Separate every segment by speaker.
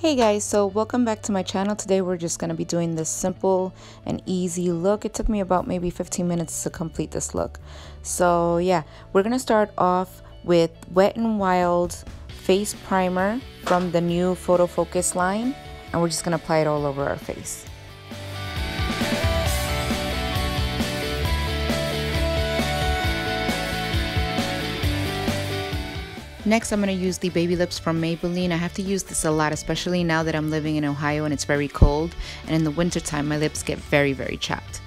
Speaker 1: Hey guys, so welcome back to my channel. Today we're just going to be doing this simple and easy look. It took me about maybe 15 minutes to complete this look. So yeah, we're going to start off with Wet n Wild Face Primer from the new Photo Focus line. And we're just going to apply it all over our face. Next, I'm going to use the Baby Lips from Maybelline. I have to use this a lot, especially now that I'm living in Ohio and it's very cold. And in the wintertime, my lips get very, very chapped.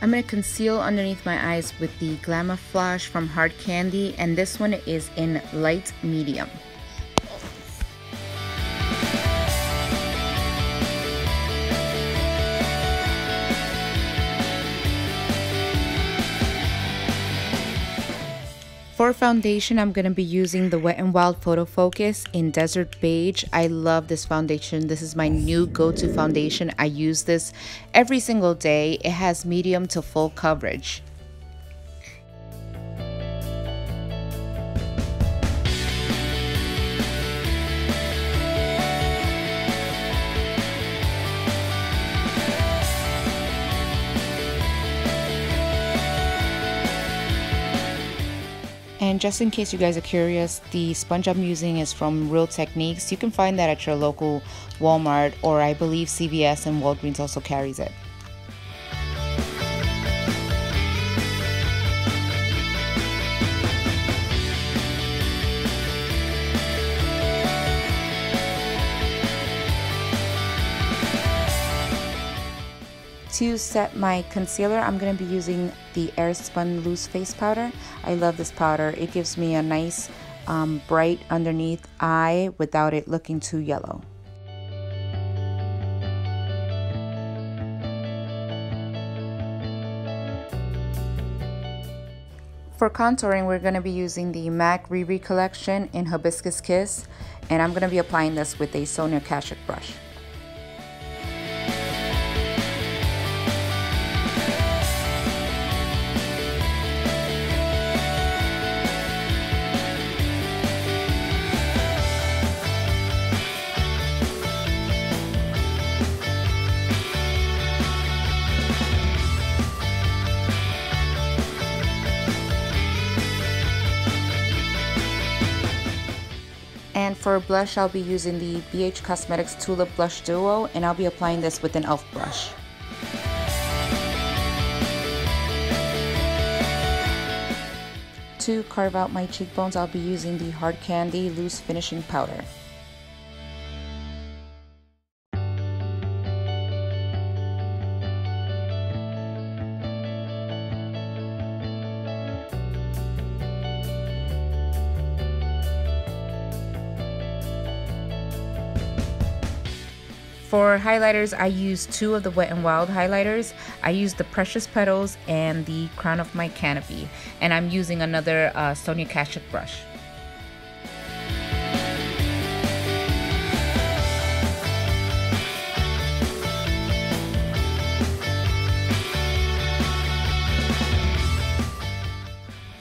Speaker 1: I'm going to conceal underneath my eyes with the Glamouflage from Hard Candy. And this one is in light medium. For foundation, I'm going to be using the Wet n Wild Photo Focus in Desert Beige. I love this foundation. This is my new go-to foundation. I use this every single day. It has medium to full coverage. And just in case you guys are curious, the sponge I'm using is from Real Techniques. You can find that at your local Walmart or I believe CVS and Walgreens also carries it. To set my concealer, I'm going to be using the Airspun Loose Face Powder. I love this powder. It gives me a nice um, bright underneath eye without it looking too yellow. For contouring, we're going to be using the MAC Riri collection in Hibiscus Kiss, and I'm going to be applying this with a Sonia Kashuk brush. And for blush, I'll be using the BH Cosmetics Tulip Blush Duo, and I'll be applying this with an e.l.f. brush. To carve out my cheekbones, I'll be using the Hard Candy Loose Finishing Powder. For highlighters, I use two of the Wet n Wild highlighters. I use the Precious Petals and the Crown of My Canopy. And I'm using another uh, Sonia Kashuk brush.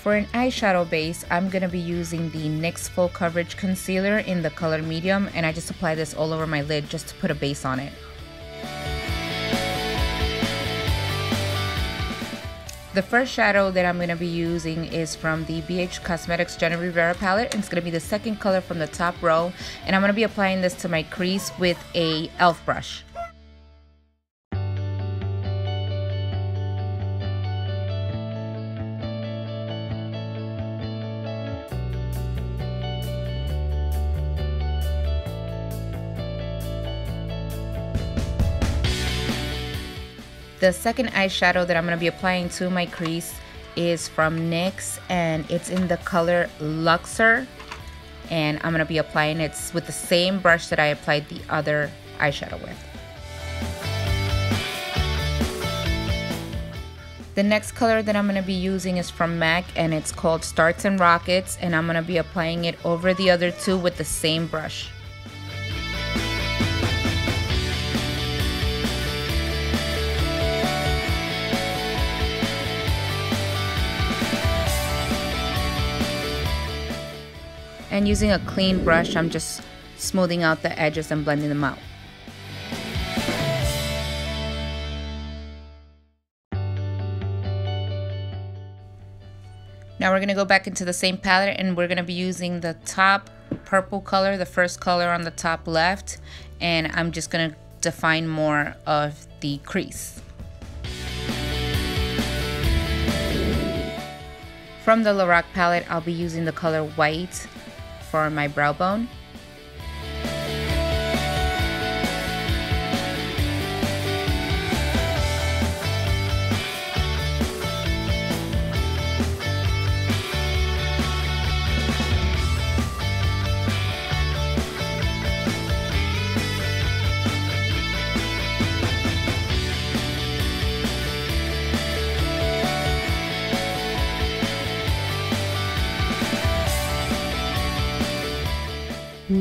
Speaker 1: For an eyeshadow base, I'm going to be using the NYX Full Coverage Concealer in the color medium and I just apply this all over my lid just to put a base on it. The first shadow that I'm going to be using is from the BH Cosmetics Jenni Rivera palette. And it's going to be the second color from the top row. And I'm going to be applying this to my crease with a e.l.f. brush. The second eyeshadow that I'm going to be applying to my crease is from NYX and it's in the color Luxor and I'm going to be applying it with the same brush that I applied the other eyeshadow with. The next color that I'm going to be using is from MAC and it's called Stars and Rockets and I'm going to be applying it over the other two with the same brush. And using a clean brush, I'm just smoothing out the edges and blending them out. Now we're going to go back into the same palette and we're going to be using the top purple color, the first color on the top left, and I'm just going to define more of the crease. From the Lorac palette, I'll be using the color white for my brow bone.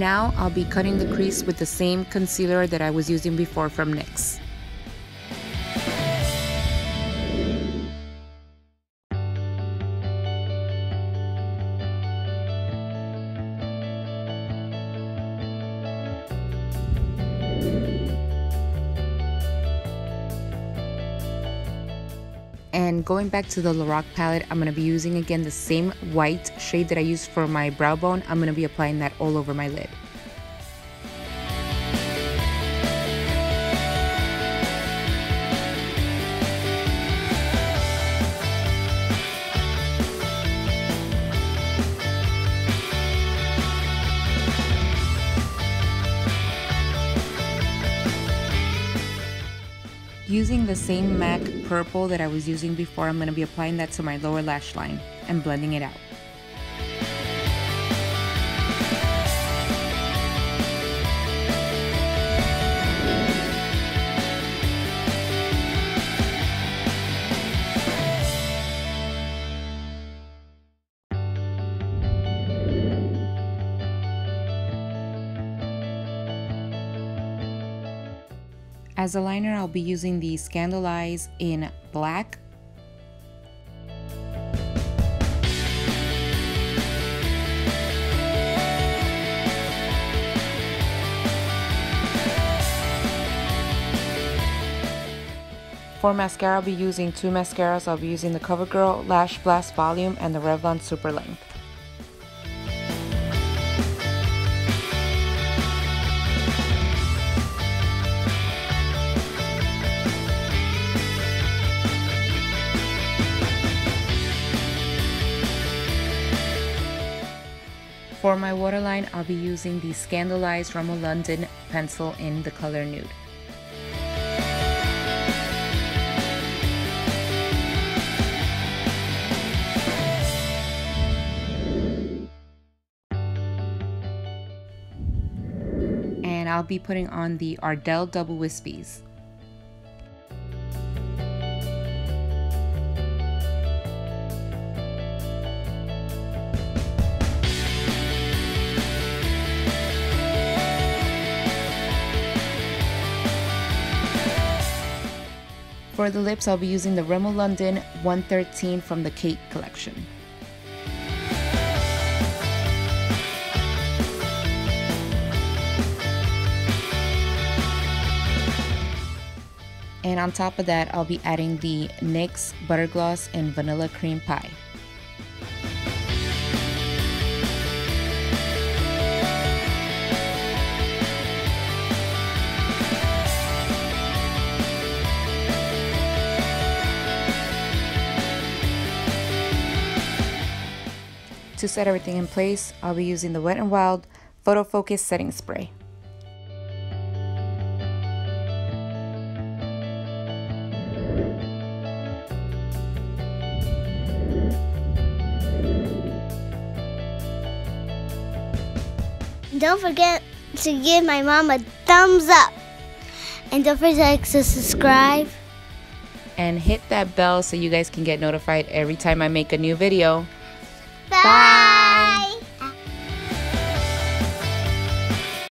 Speaker 1: Now I'll be cutting the crease with the same concealer that I was using before from NYX. And going back to the Lorac palette, I'm going to be using again the same white shade that I used for my brow bone. I'm going to be applying that all over my lid. Using the same MAC purple that I was using before, I'm going to be applying that to my lower lash line and blending it out. As a liner, I'll be using the Scandaleyes in black. For mascara, I'll be using two mascaras. I'll be using the CoverGirl Lash Blast Volume and the Revlon Super Length. For my waterline, I'll be using the Scandaleyes Rimmel London pencil in the color Nude. And I'll be putting on the Ardell Double Wispies. For the lips, I'll be using the Rimmel London 113 from the Kate collection. And on top of that, I'll be adding the NYX Butter Gloss and Vanilla Cream Pie. To set everything in place, I'll be using the Wet n Wild Photo Focus Setting Spray.
Speaker 2: Don't forget to give my mom a thumbs up. And don't forget to subscribe.
Speaker 1: And hit that bell so you guys can get notified every time I make a new video.
Speaker 2: Bye.